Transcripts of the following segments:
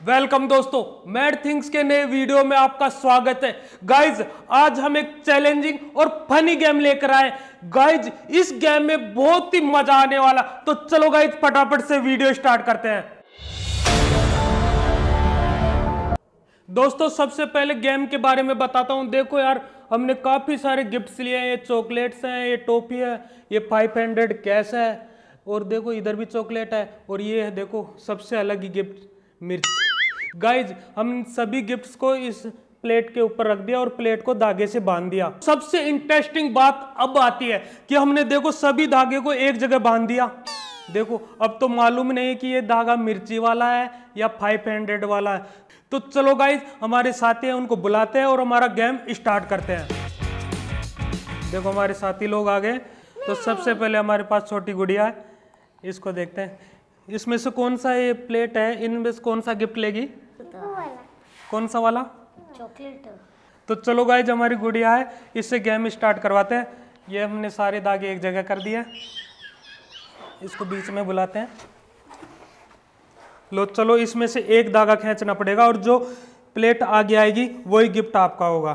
Welcome दोस्तों, mad things के नए वीडियो में आपका स्वागत है। गाइज़, आज हम एक चैलेंजिंग और फनी गेम लेकर आए। गाइज़, इस गेम में बहुत ही मज़ा आने वाला। तो चलो गाइज़, फटाफट से वीडियो स्टार्ट करते हैं। दोस्तों, सबसे पहले गेम के बारे में बताता हूँ। देखो यार, हमने काफ़ी सारे गिफ्ट्स लिए हैं। ये चॉकलेट्स हैं, ये टॉफी है, ये 500 कैश है, और देखो इधर भी चॉकलेट है, और ये है, देखो, सबसे अलग ही गिफ्ट मिर्च। गाइज़ हम सभी गिफ्ट्स को इस प्लेट के ऊपर रख दिया और प्लेट को धागे से बाँध दिया। सबसे इंटरेस्टिंग बात अब आती है कि हमने देखो सभी धागे को एक जगह बाँध दिया। देखो, अब तो मालूम नहीं कि ये धागा मिर्ची वाला है या 500 वाला है। तो चलो गाइज़ हमारे साथी हैं, उनको बुलाते हैं और हमारा गेम स्टार्ट करते हैं। देखो, हमारे साथी लोग आ गए। तो सबसे पहले हमारे पास छोटी गुड़िया है। इसको देखते हैं। इसमें से कौन सा ये प्लेट है? इनमें से कौन सा गिफ्ट लेगी? कौन सा वाला? चॉकलेट। तो चलो गाइज़ हमारी गुड़िया है इससे गेम स्टार्ट करवाते हैं। ये हमने सारे धागे एक जगह कर दिए। इसको बीच में बुलाते हैं। लो चलो इसमें से एक धागा खींचना पड़ेगा और जो प्लेट आगे आएगी वही गिफ्ट आपका होगा।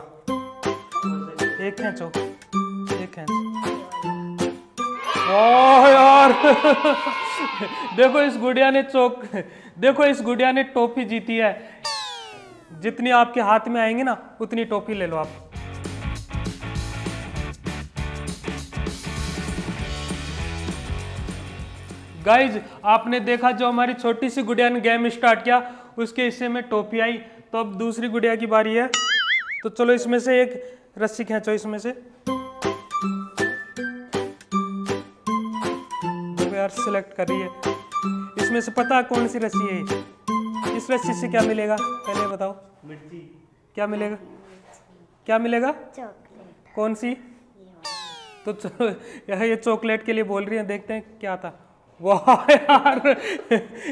एक खींचो एक खींच। ओह यार! देखो इस गुड़िया ने चौक देखो इस गुड़िया ने टॉफी जीती है। जितनी आपके हाथ में आएँगे ना, उतनी टोपी ले लो आप। गाइज़ आपने देखा जो हमारी छोटी सी गुड़िया ने गेम स्टार्ट किया, उसके हिस्से में टोपी आई। तो अब दूसरी गुड़िया की बारी है। तो चलो इसमें से एक रस्सी खींचो, इसमें से। देखो यार सिलेक्ट कर रही है। इसमें से पता कौन सी रस्सी है ये? इस रस्सी से क्या मिलेगा? पहले बताओ। मिर्ची। क्या मिलेगा? क्या मिलेगा? चॉकलेट। कौन सी? तो चलो यार ये चॉकलेट के लिए बोल रही है देखते हैं क्या था। वाह यार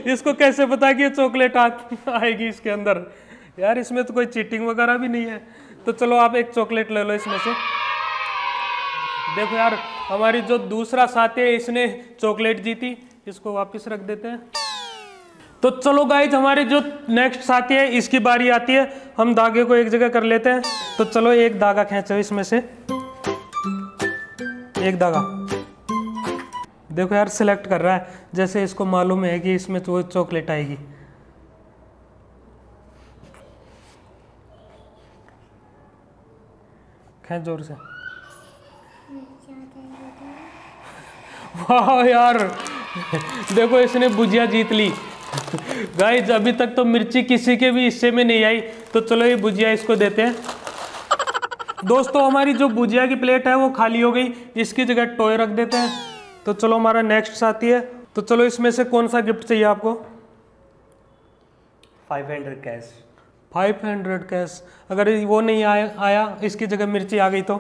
इसको कैसे पता कि ये चॉकलेट आ- आएगी इसके अंदर? यार इसमें तो कोई चीटिंग वगैरह भी नहीं है। तो चलो आप एक चॉकलेट ले लो इसमें से। देखो यार हमारी जो दूसरा साथी है इसने चॉकलेट जीती। इसको वापस रख देते हैं। तो चलो गाइज़ हमारे जो नेक्स्ट साथी है, इसकी बारी आती है। हम धागे को एक जगह कर लेते हैं। तो चलो एक धागा खींचो इसमें से। एक धागा। देखो यार सिलेक्ट कर रहा है। जैसे इसको मालूम है कि इसमें तो चॉकलेट आएगी। खींच ज़ोर से। वाह यार। देखो, इसने भुजिया जीत ली। गाइज़ अभी तक तो मिर्ची किसी के भी हिस्से में नहीं आई तो चलो ये भुजिया इसको देते हैं। दोस्तों हमारी जो भुजिया की प्लेट है वो खाली हो गई। इसकी जगह टॉय रख देते हैं। तो चलो हमारा नेक्स्ट साथी है। तो चलो इसमें से कौन सा गिफ्ट चाहिए आपको? 500 कैश 500 कैश अगर वो नहीं आया आया इसकी जगह मिर्ची आ गई तो?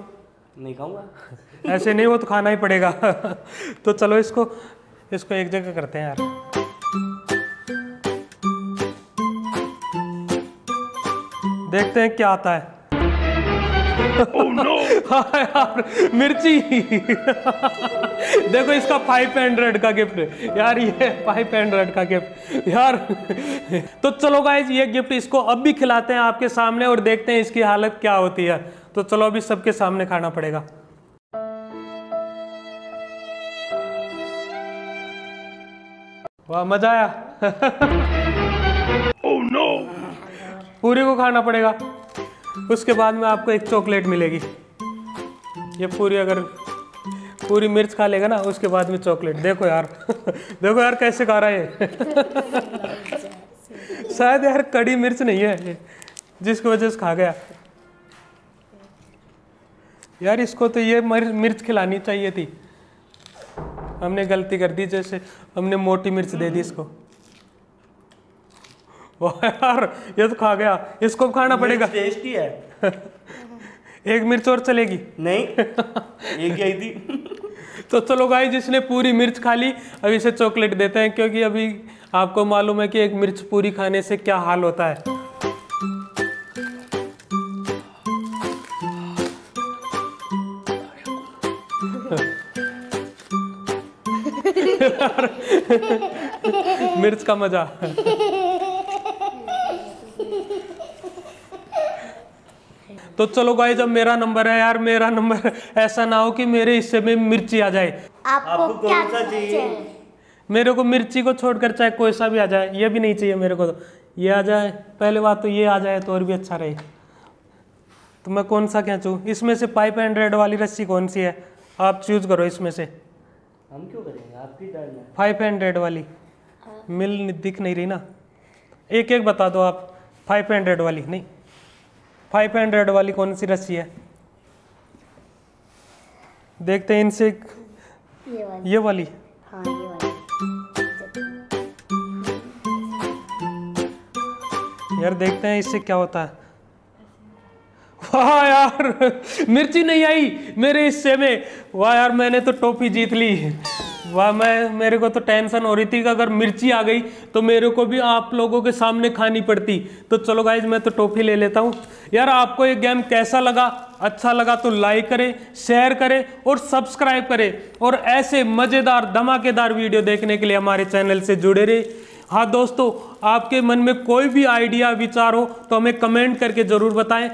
नहीं खाऊँगा। ऐसे नहीं वो तो खाना ही पड़ेगा। तो चलो इसको इसको एक जगह करते हैं यार। देखते हैं क्या आता है। Oh, हाँ यार मिर्ची। देखो इसका 500 का गिफ्ट यार ये 500 का गिफ्ट यार तो चलो गाइज़ ये गिफ्ट इसको अब भी खिलाते हैं आपके सामने और देखते हैं इसकी हालत क्या होती है। तो चलो अभी सबके सामने खाना पड़ेगा। वाह मज़ा आया। पूरी को खाना पड़ेगा। उसके बाद में आपको एक चॉकलेट मिलेगी। ये पूरी अगर पूरी मिर्च खा लेगा ना, उसके बाद में चॉकलेट। देखो यार देखो यार कैसे खा रहा है शायद यार कड़ी मिर्च नहीं है जिसकी वजह से खा गया। यार इसको तो ये मिर्च खिलानी चाहिए थी। हमने गलती कर दी जैसे, हमने मोटी मिर्च दे दी इसको। वाह यार ये तो खा गया। इसको भी खाना पड़ेगा। टेस्टी है एक मिर्च और चलेगी। नहीं एक ही आई थी। तो चलो भाई जिसने पूरी मिर्च खा ली अब इसे चॉकलेट देते हैं क्योंकि अभी आपको मालूम है कि एक मिर्च पूरी खाने से क्या हाल होता है। मिर्च का मज़ा। तो चलो गाइज़ अब मेरा नंबर है यार मेरा नंबर ऐसा ना हो कि मेरे हिस्से में मिर्ची आ जाए। आपको आपको क्या कौन सा चाहिए? मेरे को मिर्ची को छोड़कर चाहे कोई सा भी आ जाए ये भी नहीं चाहिए मेरे को तो। ये आ जाए पहले बात तो ये आ जाए तो और भी अच्छा रहे। तो मैं कौन सा खींचूँ इसमें से पाइप एंड रेड वाली रस्सी कौन सी है? आप चूज़ करो इसमें से। हम क्यों करेंगे? आपकी डालना फाइव हंड्रेड वाली। मिल दिख नहीं रही ना। एक एक बता दो आप। फाइव हंड्रेड वाली नहीं। फाइव हंड्रेड वाली कौन सी रस्सी है? देखते हैं इनसे ये वाली। ये वाली। हाँ ये वाली। यार देखते हैं इससे क्या होता है। वाह यार मिर्ची नहीं आई मेरे हिस्से में। वाह यार मैंने तो टोपी जीत ली। वाह, मैं, मेरे को तो टेंशन हो रही थी कि अगर मिर्ची आ गई तो मेरे को भी आप लोगों के सामने खानी पड़ती। तो चलो गाइज़ मैं तो टॉफी ले लेता हूँ। यार, आपको ये गेम कैसा लगा? अच्छा लगा तो लाइक करें शेयर करें और सब्सक्राइब करें। और ऐसे मज़ेदार, धमाकेदार वीडियो देखने के लिए हमारे चैनल से जुड़े रहे। हाँ दोस्तों, आपके मन में कोई भी आइडिया विचार हो तो हमें कमेंट करके ज़रूर बताएँ।